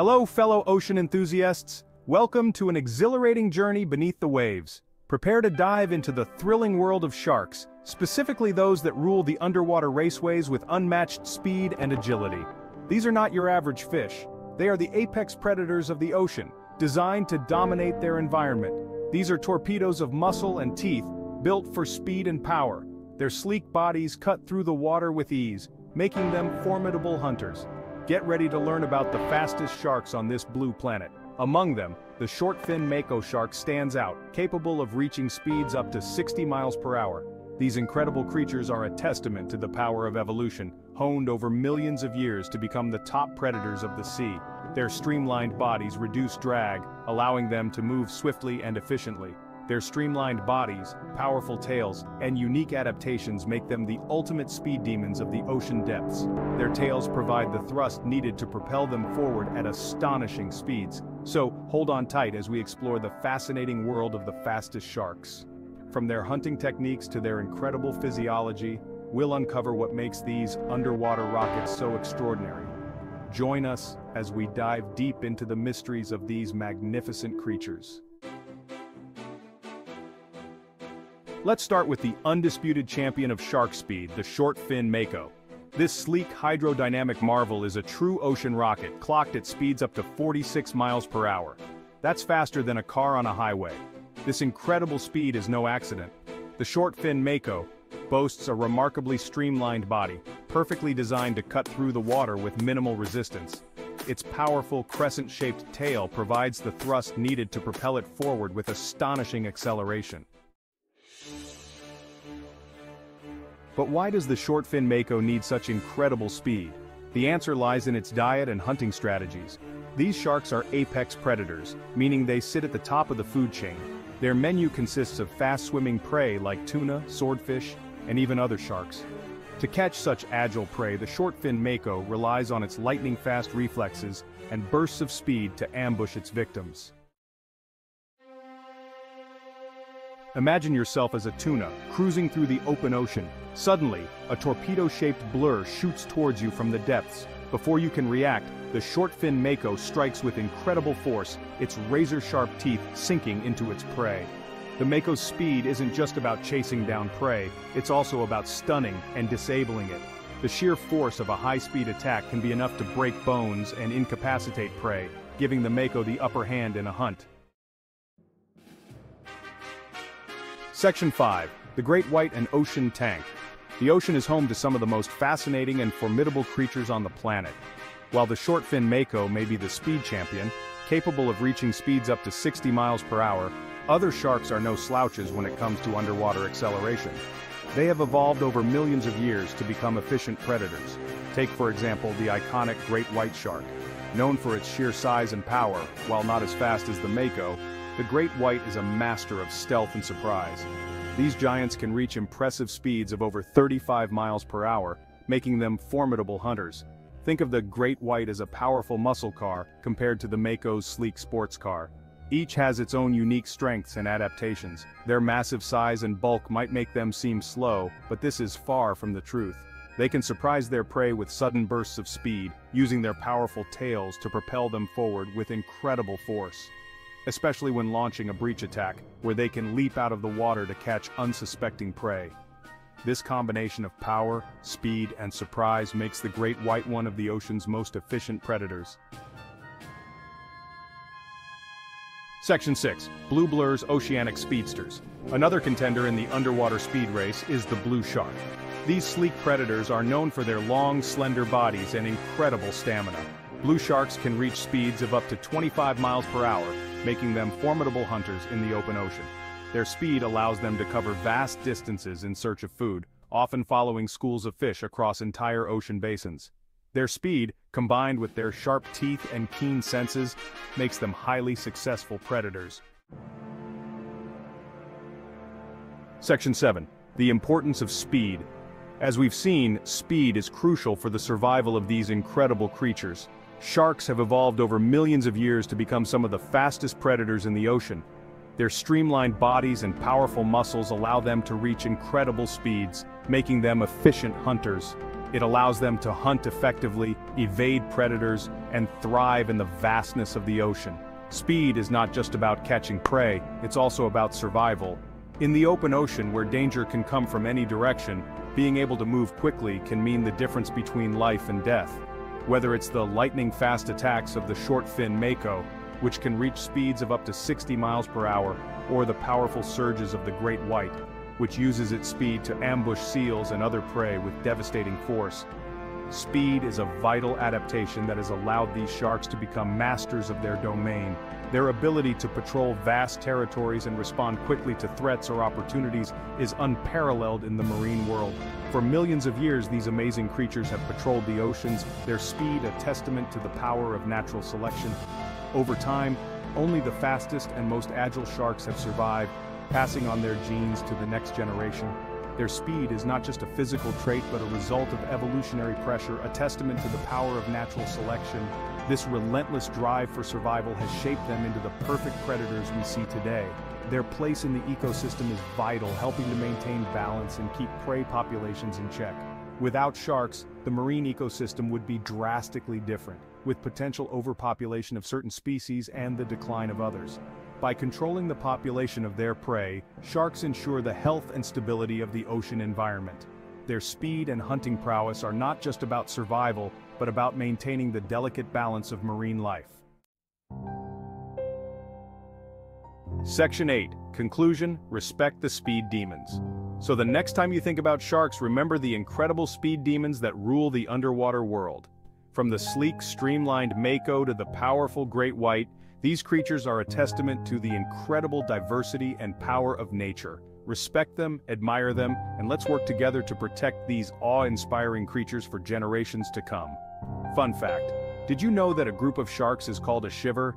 Hello, fellow ocean enthusiasts. Welcome to an exhilarating journey beneath the waves. Prepare to dive into the thrilling world of sharks, specifically those that rule the underwater raceways with unmatched speed and agility. These are not your average fish. They are the apex predators of the ocean, designed to dominate their environment. These are torpedoes of muscle and teeth, built for speed and power. Their sleek bodies cut through the water with ease, making them formidable hunters. Get ready to learn about the fastest sharks on this blue planet. Among them, the short-fin mako shark stands out, capable of reaching speeds up to 60 miles per hour. These incredible creatures are a testament to the power of evolution, honed over millions of years to become the top predators of the sea. Their streamlined bodies reduce drag, allowing them to move swiftly and efficiently. Their streamlined bodies, powerful tails, and unique adaptations make them the ultimate speed demons of the ocean depths. Their tails provide the thrust needed to propel them forward at astonishing speeds. So, hold on tight as we explore the fascinating world of the fastest sharks. From their hunting techniques to their incredible physiology, we'll uncover what makes these underwater rockets so extraordinary. Join us as we dive deep into the mysteries of these magnificent creatures. Let's start with the undisputed champion of shark speed, the short fin Mako. This sleek hydrodynamic marvel is a true ocean rocket clocked at speeds up to 46 miles per hour. That's faster than a car on a highway. This incredible speed is no accident. The short fin Mako boasts a remarkably streamlined body, perfectly designed to cut through the water with minimal resistance. Its powerful crescent-shaped tail provides the thrust needed to propel it forward with astonishing acceleration. But why does the short-fin mako need such incredible speed? The answer lies in its diet and hunting strategies. These sharks are apex predators, meaning they sit at the top of the food chain. Their menu consists of fast-swimming prey like tuna, swordfish, and even other sharks. To catch such agile prey the short-fin mako relies on its lightning-fast reflexes and bursts of speed to ambush its victims. Imagine yourself as a tuna, cruising through the open ocean. Suddenly, a torpedo-shaped blur shoots towards you from the depths. Before you can react, the short-fin mako strikes with incredible force, its razor-sharp teeth sinking into its prey. The mako's speed isn't just about chasing down prey, it's also about stunning and disabling it. The sheer force of a high-speed attack can be enough to break bones and incapacitate prey, giving the mako the upper hand in a hunt. Section 5. The Great White and Ocean Tank. The ocean is home to some of the most fascinating and formidable creatures on the planet. While the short-fin mako may be the speed champion, capable of reaching speeds up to 60 miles per hour, other sharks are no slouches when it comes to underwater acceleration. They have evolved over millions of years to become efficient predators. Take for example the iconic great white shark. Known for its sheer size and power, while not as fast as the mako, the great white is a master of stealth and surprise. These giants can reach impressive speeds of over 35 miles per hour, making them formidable hunters. Think of the great white as a powerful muscle car compared to the Mako's sleek sports car. Each has its own unique strengths and adaptations. Their massive size and bulk might make them seem slow, but this is far from the truth. They can surprise their prey with sudden bursts of speed, using their powerful tails to propel them forward with incredible force especially when launching a breach attack, where they can leap out of the water to catch unsuspecting prey. This combination of power, speed, and surprise makes the great white one of the ocean's most efficient predators. Section 6. Blue Blur's Oceanic Speedsters. Another contender in the underwater speed race is the blue shark. These sleek predators are known for their long, slender bodies and incredible stamina. Blue sharks can reach speeds of up to 25 miles per hour, making them formidable hunters in the open ocean. Their speed allows them to cover vast distances in search of food, often following schools of fish across entire ocean basins. Their speed, combined with their sharp teeth and keen senses, makes them highly successful predators. Section 7. The importance of speed. As we've seen, speed is crucial for the survival of these incredible creatures. Sharks have evolved over millions of years to become some of the fastest predators in the ocean. Their streamlined bodies and powerful muscles allow them to reach incredible speeds, making them efficient hunters. It allows them to hunt effectively, evade predators, and thrive in the vastness of the ocean. Speed is not just about catching prey, it's also about survival. In the open ocean where danger can come from any direction, being able to move quickly can mean the difference between life and death. Whether it's the lightning-fast attacks of the short-fin mako, which can reach speeds of up to 60 miles per hour, or the powerful surges of the great white, which uses its speed to ambush seals and other prey with devastating force. Speed is a vital adaptation that has allowed these sharks to become masters of their domain. Their ability to patrol vast territories and respond quickly to threats or opportunities is unparalleled in the marine world. For millions of years these amazing creatures have patrolled the oceans, their speed a testament to the power of natural selection. Over time, only the fastest and most agile sharks have survived, passing on their genes to the next generation. Their speed is not just a physical trait but a result of evolutionary pressure, a testament to the power of natural selection. This relentless drive for survival has shaped them into the perfect predators we see today. Their place in the ecosystem is vital, helping to maintain balance and keep prey populations in check. Without sharks, the marine ecosystem would be drastically different, with potential overpopulation of certain species and the decline of others. By controlling the population of their prey, sharks ensure the health and stability of the ocean environment. Their speed and hunting prowess are not just about survival, but about maintaining the delicate balance of marine life. Section 8. Conclusion, respect the speed demons. So the next time you think about sharks remember the incredible speed demons that rule the underwater world. From the sleek, streamlined mako to the powerful great white, these creatures are a testament to the incredible diversity and power of nature. Respect them, admire them, and let's work together to protect these awe-inspiring creatures for generations to come. Fun fact, did you know that a group of sharks is called a shiver?